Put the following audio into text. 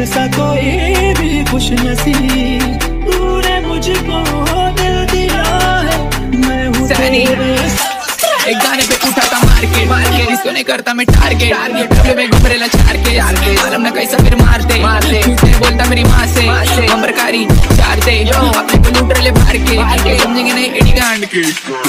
मुझसा कोई भी खुश नसीब तूने मुझको दिल दिया है मैं हूँ तेरे एक गाने पे उठा था मार्केट मार्केट इसको नहीं करता मैं टारगेट। टारगेट में घुमरेला चार के। यार के आलम ना कैसा फिर मारते। मारते. बोलता मेरी माँ से। अमरकारी चार दे अपने को लूट रहे बाहर के। समझेंगे नहीं एडी गांड के।